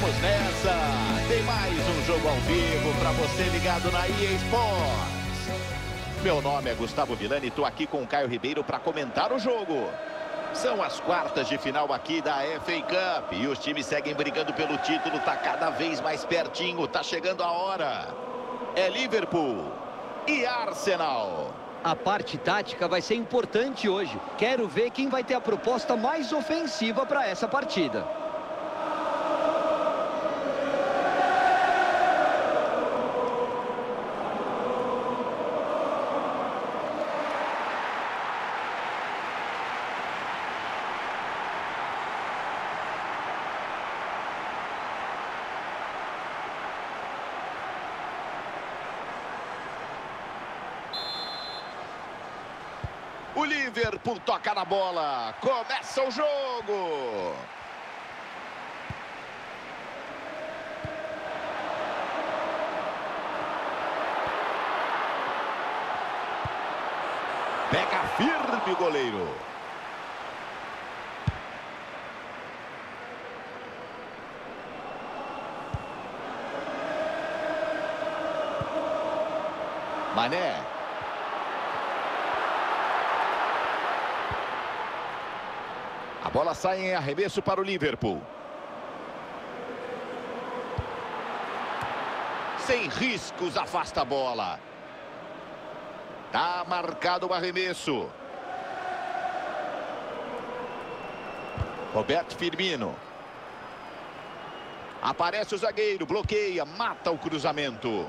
Vamos nessa! Tem mais um jogo ao vivo para você ligado na EA Sports. Meu nome é Gustavo Villani e estou aqui com o Caio Ribeiro para comentar o jogo. São as quartas de final aqui da FA Cup e os times seguem brigando pelo título, tá cada vez mais pertinho, tá chegando a hora. É Liverpool e Arsenal. A parte tática vai ser importante hoje. Quero ver quem vai ter a proposta mais ofensiva para essa partida. O Liverpool toca na bola. Começa o jogo. Pega firme o goleiro. Mané. Bola sai em arremesso para o Liverpool. Sem riscos, afasta a bola. Tá marcado o arremesso. Roberto Firmino. Aparece o zagueiro, bloqueia, mata o cruzamento.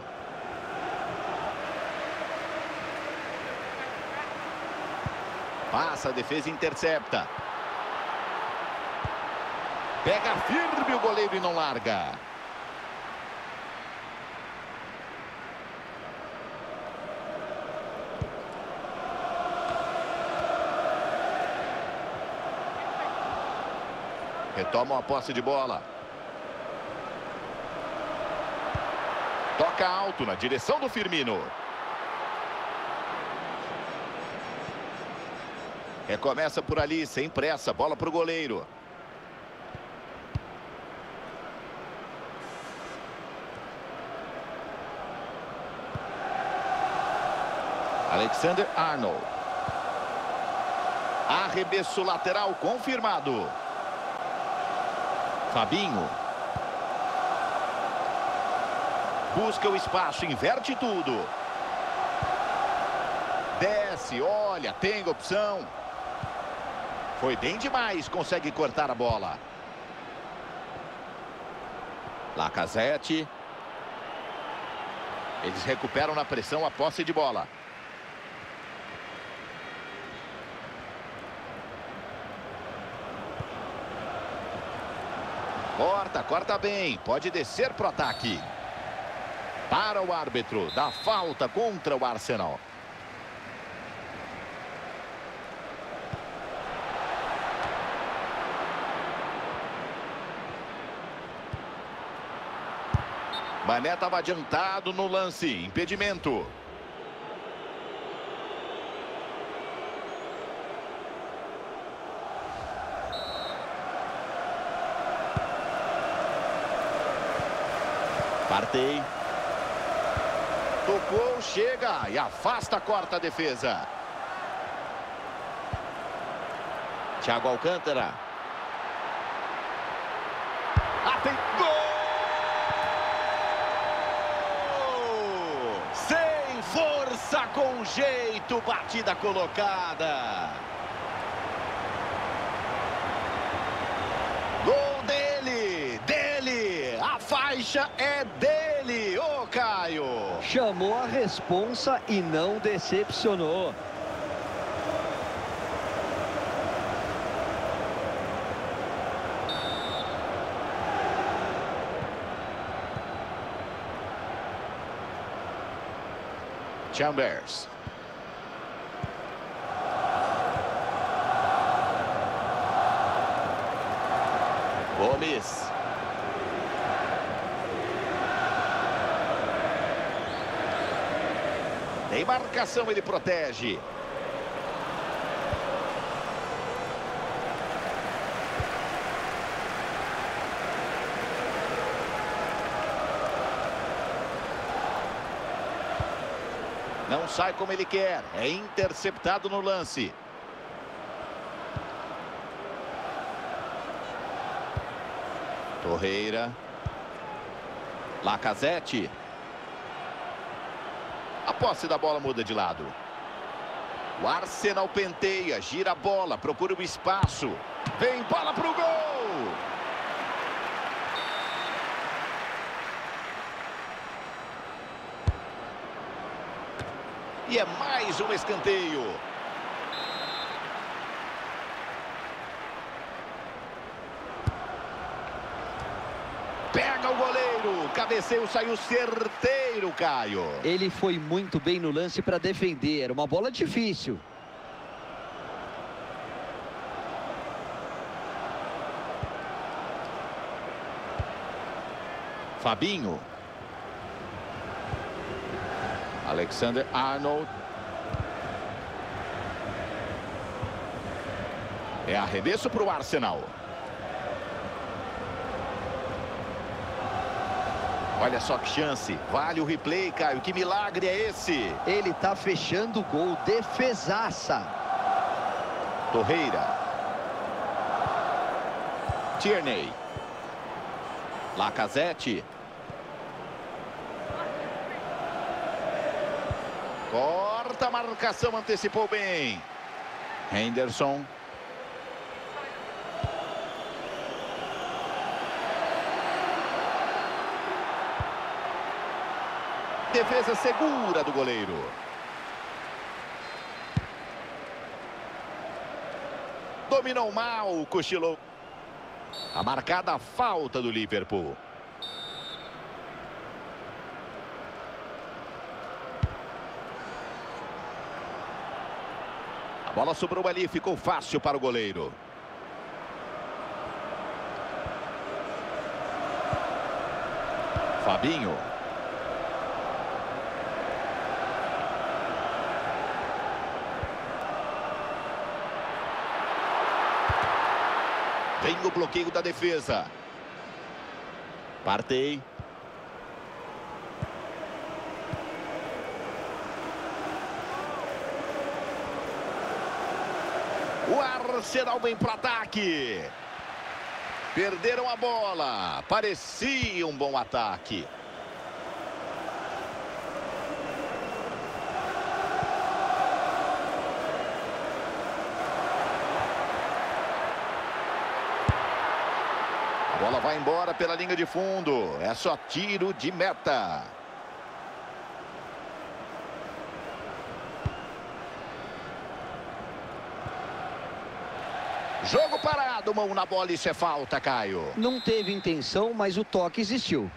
Passa a defesa intercepta. Pega firme o goleiro e não larga. Retomam a posse de bola. Toca alto na direção do Firmino. Recomeça por ali, sem pressa. Bola para o goleiro. Alexander Arnold. Arremesso lateral confirmado. Fabinho. Busca o espaço, inverte tudo. Desce, olha, tem opção. Foi bem demais, consegue cortar a bola. Lacazette. Eles recuperam na pressão a posse de bola. Corta, corta bem. Pode descer para o ataque. Para o árbitro. Dá falta contra o Arsenal. Mané estava adiantado no lance. Impedimento. Partei. Tocou, chega e afasta, corta a defesa. Thiago Alcântara. Tem gol! Sem força, com jeito, batida colocada. É dele, ô Caio. Chamou a responsa e não decepcionou. Chambers. Gomes. Em marcação ele protege. Não sai como ele quer. É interceptado no lance. Torreira. Lacazette. Posse da bola muda de lado. O Arsenal penteia, gira a bola, procura o espaço. Vem bola para o gol! E é mais um escanteio. Pega o goleiro. Cabeceio saiu certeiro, Caio. Ele foi muito bem no lance para defender. Era uma bola difícil. Fabinho. Alexander Arnold. É arremesso para o Arsenal. Olha só que chance. Vale o replay, Caio. Que milagre é esse? Ele tá fechando o gol. Defesaça. Torreira. Tierney. Lacazette. Corta a marcação, antecipou bem. Henderson. Defesa segura do goleiro. Dominou mal, cochilou. A marcada falta do Liverpool. A bola sobrou ali, ficou fácil para o goleiro. Fabinho. Vem o bloqueio da defesa. Partei. O Arsenal vem para ataque. Perderam a bola. Parecia um bom ataque. Bola vai embora pela linha de fundo. É só tiro de meta. Jogo parado, mão na bola, isso é falta, Caio. Não teve intenção, mas o toque existiu.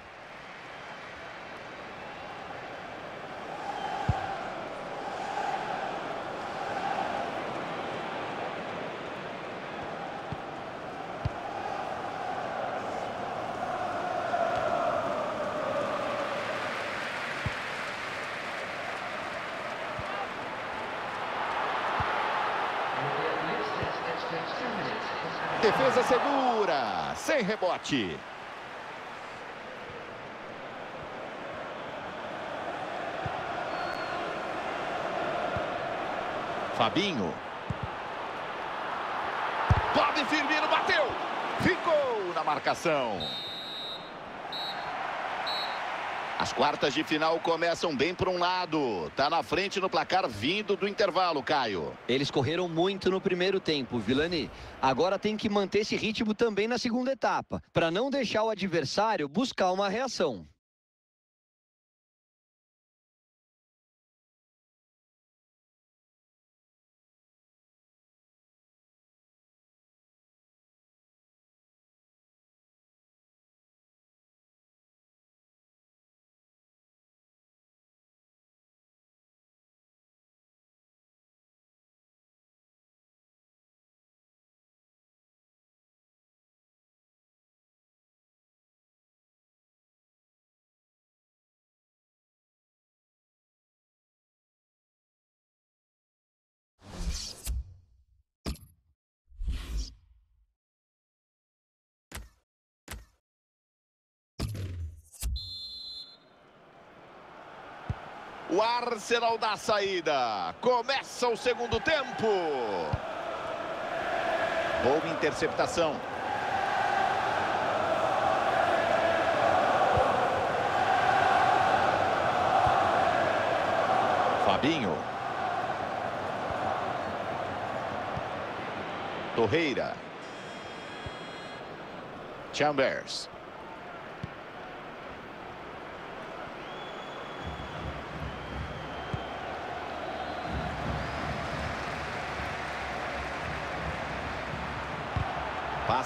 Defesa segura, sem rebote. Fabinho. Pode Firmino, bateu. Ficou na marcação. As quartas de final começam bem por um lado. Tá na frente no placar vindo do intervalo, Caio. Eles correram muito no primeiro tempo, Vilani. Agora tem que manter esse ritmo também na segunda etapa, para não deixar o adversário buscar uma reação. O Arsenal da saída. Começa o segundo tempo. Boa interceptação. Fabinho. Torreira. Chambers.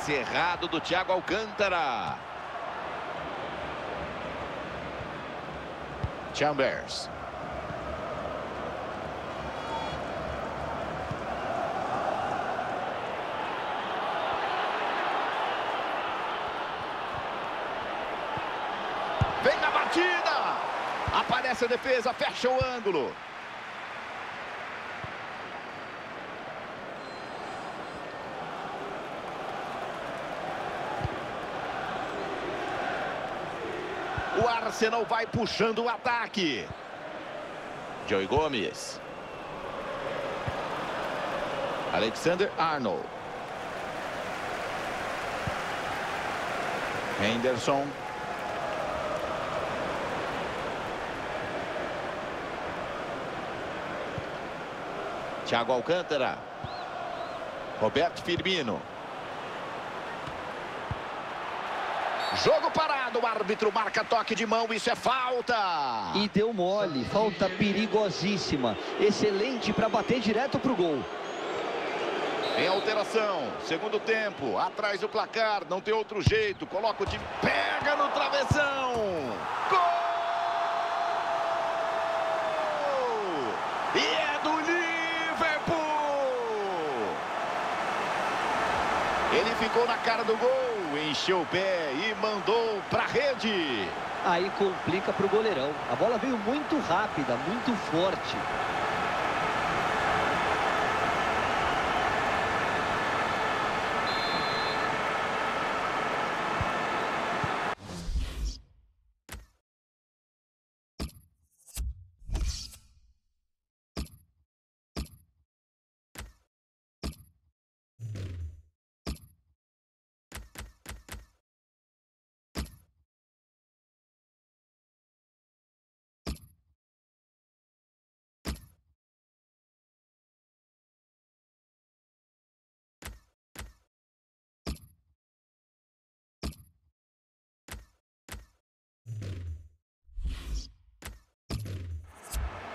Passe errado do Thiago Alcântara. Chambers. Vem na batida. Aparece a defesa, fecha o ângulo. O Arsenal vai puxando o ataque. Joey Gomes. Alexander Arnold. Henderson. Thiago Alcântara. Roberto Firmino. Jogo parado, o árbitro marca toque de mão, isso é falta. E deu mole, falta perigosíssima. Excelente para bater direto pro gol. Em alteração, segundo tempo, atrás do placar, não tem outro jeito, coloca o time, pega no travessão. Gol! E é do Liverpool! Ele ficou na cara do gol, encheu o pé e mandou pra rede. Aí complica pro goleirão. A bola veio muito rápida, muito forte.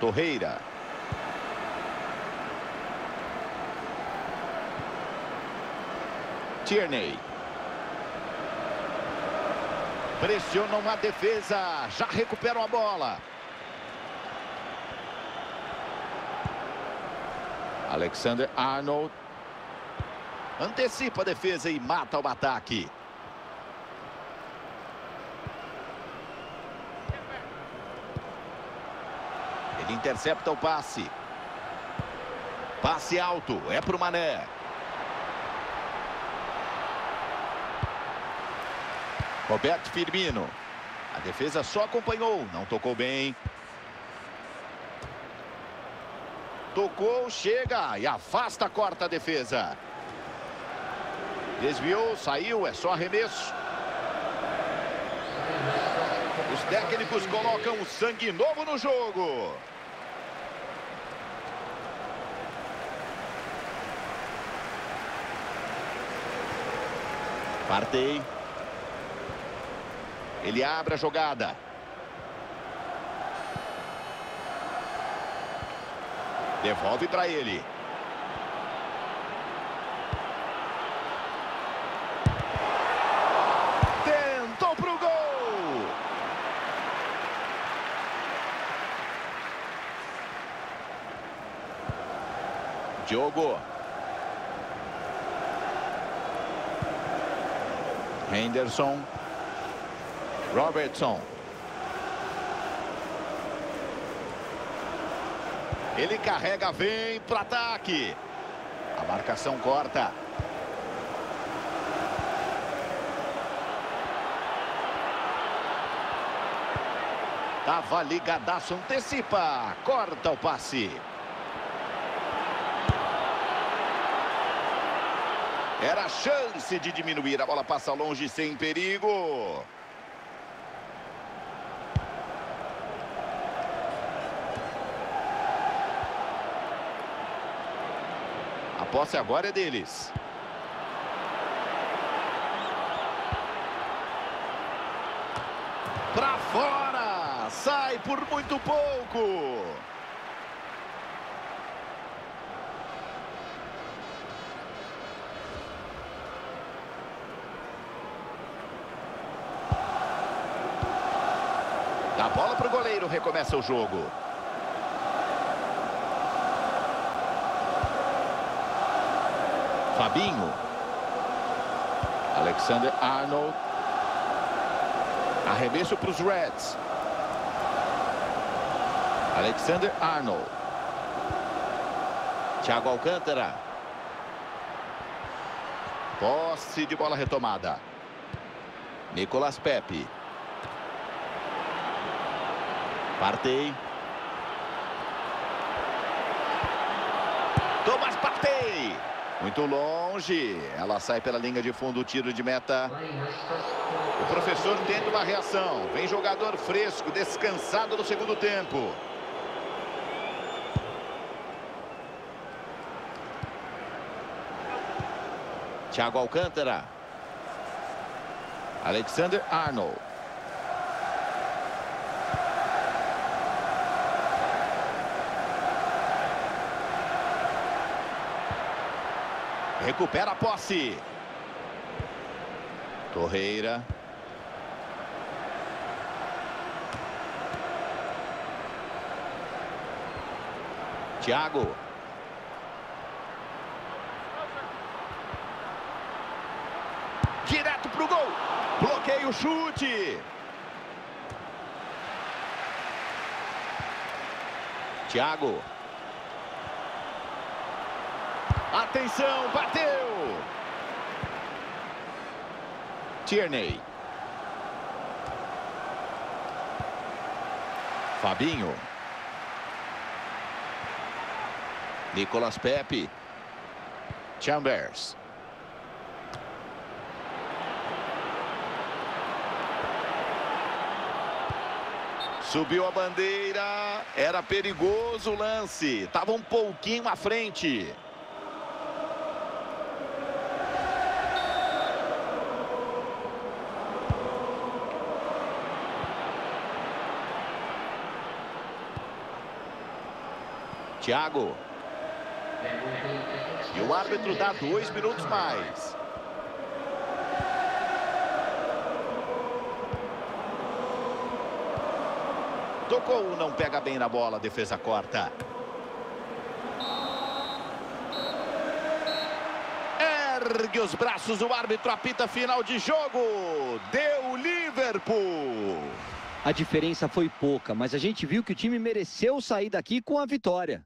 Torreira. Tierney. Pressionam a defesa, já recuperam a bola. Alexander Arnold. Antecipa a defesa e mata o ataque. Intercepta o passe. Passe alto, é para o Mané. Roberto Firmino. A defesa só acompanhou, não tocou bem. Tocou, chega e afasta, corta a defesa. Desviou, saiu, é só arremesso. Os técnicos colocam sangue novo no jogo. Partei. Ele abre a jogada. Devolve para ele. Tentou pro gol. Diogo. Henderson. Robertson. Ele carrega, vem para ataque. A marcação corta. Tava ligadaço, antecipa. Corta o passe. Era a chance de diminuir. A bola passa longe sem perigo. A posse agora é deles. Pra fora! Sai por muito pouco! Dá bola pro goleiro, recomeça o jogo. Fabinho. Alexander Arnold. Arremesso para os Reds. Alexander Arnold. Thiago Alcântara. Posse de bola retomada. Nicolas Pepe. Partei. Thomas Partei. Muito longe. Ela sai pela linha de fundo, tiro de meta. O professor tenta uma reação. Vem jogador fresco, descansado no segundo tempo. Thiago Alcântara. Alexander Arnold. Recupera a posse. Torreira. Thiago. Direto pro gol. Bloqueia o chute. Thiago. Atenção, bateu. Tierney. Fabinho. Nicolas Pepe. Chambers. Subiu a bandeira. Era perigoso o lance. Estava um pouquinho à frente. Thiago. E o árbitro dá dois minutos mais. Tocou, não pega bem na bola, defesa corta. Ergue os braços, o árbitro apita final de jogo. Deu Liverpool. A diferença foi pouca, mas a gente viu que o time mereceu sair daqui com a vitória.